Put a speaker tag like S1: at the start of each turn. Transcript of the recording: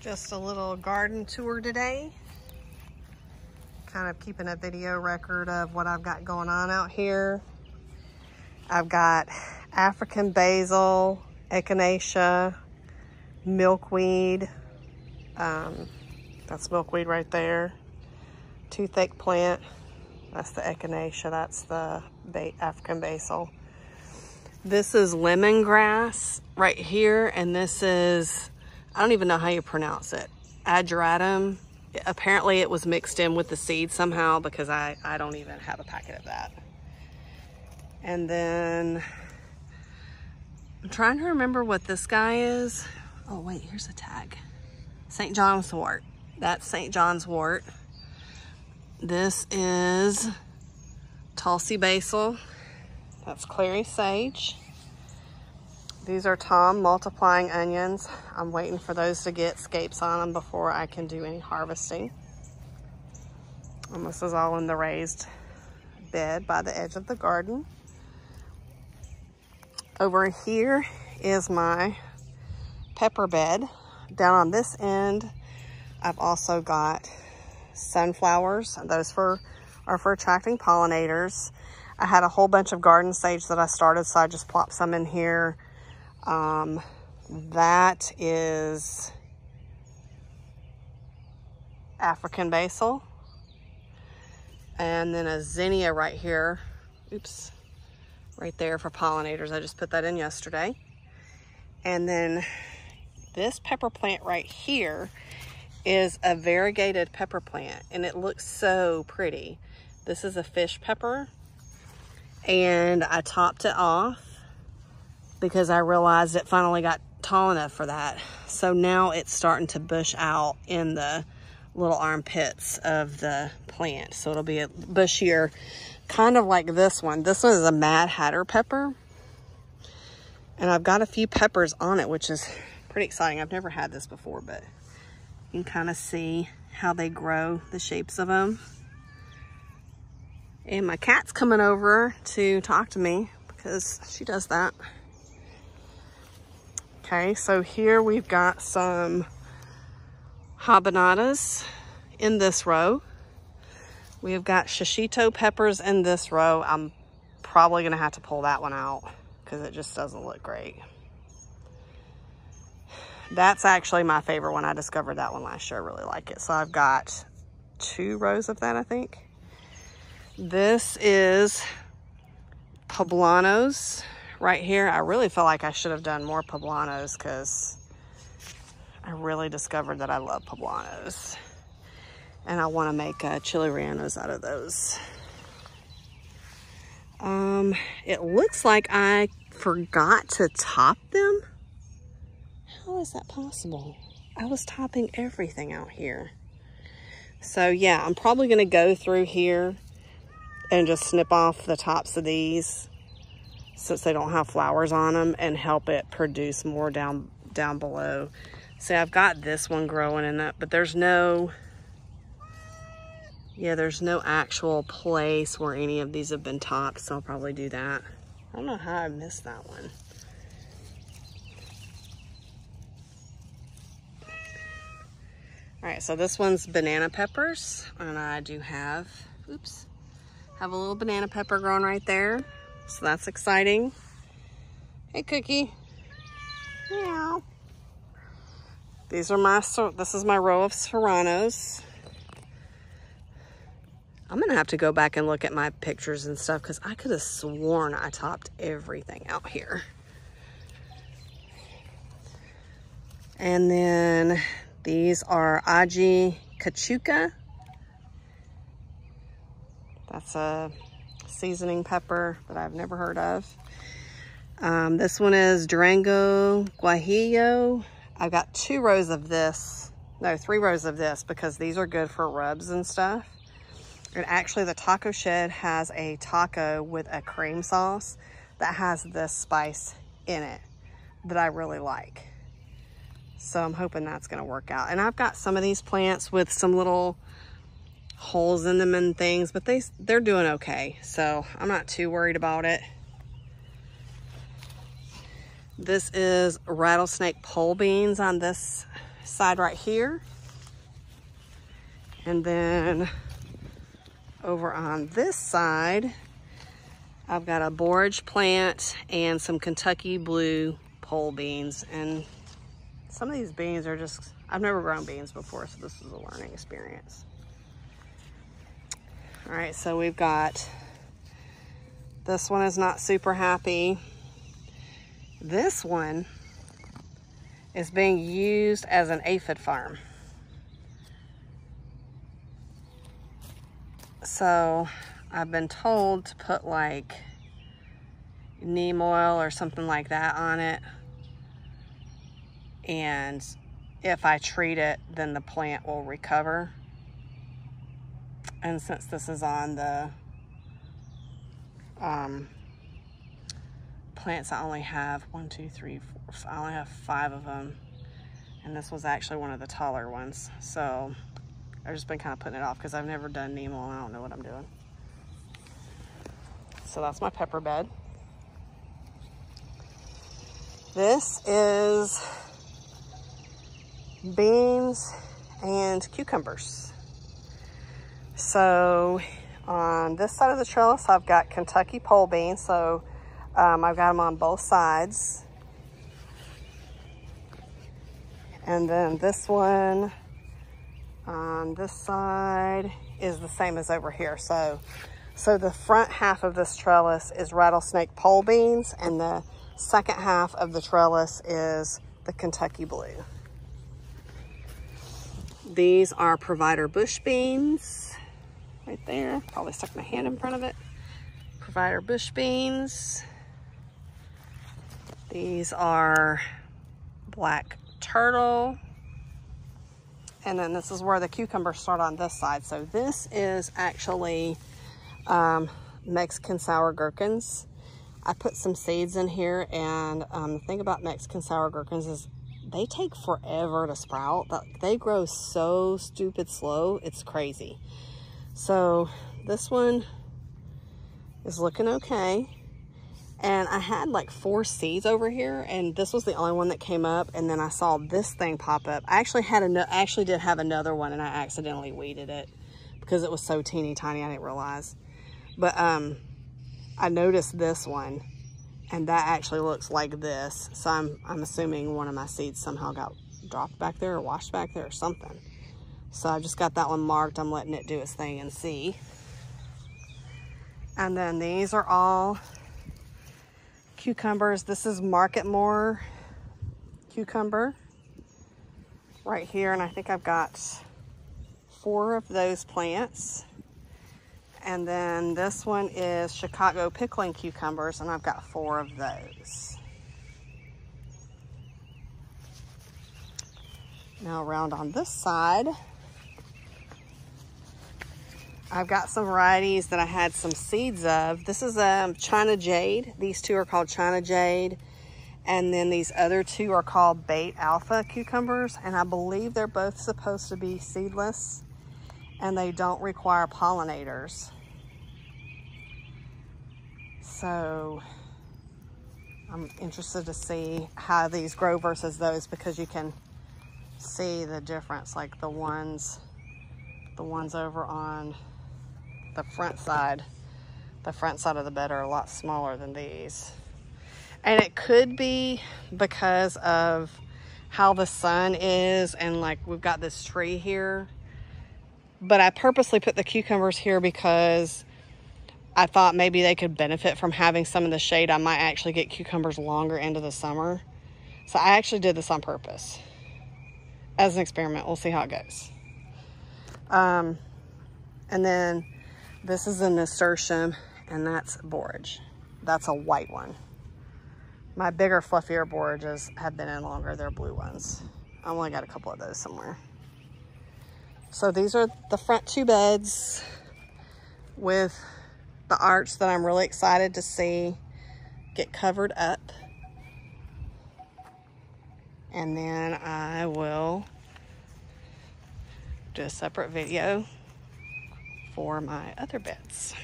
S1: Just a little garden tour today. Kind of keeping a video record of what I've got going on out here. I've got African basil, echinacea, milkweed. Um, that's milkweed right there. Toothache plant. That's the echinacea. That's the African basil. This is lemongrass right here. And this is, I don't even know how you pronounce it. Ageratum. Apparently it was mixed in with the seed somehow because I, I don't even have a packet of that. And then I'm trying to remember what this guy is. Oh wait, here's a tag. St. John's wort. That's St. John's wort. This is Tulsi basil. That's clary sage. These are Tom multiplying onions. I'm waiting for those to get scapes on them before I can do any harvesting. And this is all in the raised bed by the edge of the garden. Over here is my pepper bed. Down on this end, I've also got sunflowers. Those for are for attracting pollinators. I had a whole bunch of garden sage that I started, so I just plopped some in here. Um, that is African basil. And then a zinnia right here. Oops right there for pollinators. I just put that in yesterday. And then this pepper plant right here is a variegated pepper plant and it looks so pretty. This is a fish pepper and I topped it off because I realized it finally got tall enough for that. So now it's starting to bush out in the little armpits of the plant. So it'll be a bushier kind of like this one. This one is a Mad Hatter pepper. And I've got a few peppers on it, which is pretty exciting. I've never had this before, but you can kind of see how they grow, the shapes of them. And my cat's coming over to talk to me because she does that. Okay, so here we've got some habanadas in this row. We've got shishito peppers in this row. I'm probably gonna have to pull that one out because it just doesn't look great. That's actually my favorite one. I discovered that one last year. I really like it. So I've got two rows of that, I think. This is poblanos right here. I really feel like I should have done more poblanos because I really discovered that I love poblanos and I want to make uh, chili rellenos out of those. Um, it looks like I forgot to top them. How is that possible? I was topping everything out here. So yeah, I'm probably going to go through here and just snip off the tops of these since they don't have flowers on them and help it produce more down down below. See, I've got this one growing in that, but there's no yeah, there's no actual place where any of these have been topped, so I'll probably do that. I don't know how I missed that one. All right, so this one's banana peppers, and I do have, oops, have a little banana pepper growing right there. So that's exciting. Hey, Cookie. Meow. These are my, this is my row of serranos. I'm gonna have to go back and look at my pictures and stuff because I could have sworn I topped everything out here. And then these are Aji Cachucha. That's a seasoning pepper that I've never heard of. Um, this one is Durango Guajillo. I've got two rows of this, no, three rows of this because these are good for rubs and stuff. And actually the taco shed has a taco with a cream sauce that has this spice in it that I really like. So I'm hoping that's gonna work out. And I've got some of these plants with some little holes in them and things, but they, they're doing okay. So I'm not too worried about it. This is rattlesnake pole beans on this side right here. And then over on this side, I've got a borage plant and some Kentucky blue pole beans. And some of these beans are just, I've never grown beans before, so this is a learning experience. All right, so we've got, this one is not super happy. This one is being used as an aphid farm. So I've been told to put like neem oil or something like that on it. And if I treat it, then the plant will recover. And since this is on the um, plants, I only have one, two, three, four, I only have five of them. And this was actually one of the taller ones. So I've just been kind of putting it off because I've never done neem oil and I don't know what I'm doing. So that's my pepper bed. This is beans and cucumbers. So on this side of the trellis, I've got Kentucky pole beans. So um, I've got them on both sides. And then this one on this side is the same as over here. So, so the front half of this trellis is rattlesnake pole beans and the second half of the trellis is the Kentucky blue. These are provider bush beans right there. Probably stuck my hand in front of it. Provider bush beans. These are black turtle and then this is where the cucumbers start on this side. So this is actually um, Mexican sour gherkins. I put some seeds in here and um, the thing about Mexican sour gherkins is they take forever to sprout. They grow so stupid slow, it's crazy. So this one is looking okay and I had like four seeds over here and this was the only one that came up and then I saw this thing pop up. I actually had a, I actually did have another one and I accidentally weeded it because it was so teeny tiny I didn't realize. But um, I noticed this one and that actually looks like this. So I'm, I'm assuming one of my seeds somehow got dropped back there or washed back there or something. So I've just got that one marked. I'm letting it do its thing and see. And then these are all cucumbers. This is Marketmore cucumber right here. And I think I've got four of those plants. And then this one is Chicago pickling cucumbers, and I've got four of those. Now around on this side, I've got some varieties that I had some seeds of. This is um, China Jade. These two are called China Jade. And then these other two are called Beit Alpha cucumbers. And I believe they're both supposed to be seedless. And they don't require pollinators. So I'm interested to see how these grow versus those because you can see the difference. Like the ones, the ones over on the front side, the front side of the bed are a lot smaller than these. And it could be because of how the sun is and like we've got this tree here. But I purposely put the cucumbers here because I thought maybe they could benefit from having some of the shade. I might actually get cucumbers longer into the summer. So I actually did this on purpose as an experiment. We'll see how it goes. Um, and then this is a nasturtium, and that's borage. That's a white one. My bigger, fluffier borages have been in longer. They're blue ones. I only got a couple of those somewhere. So these are the front two beds with the arch that I'm really excited to see get covered up. And then I will do a separate video for my other beds.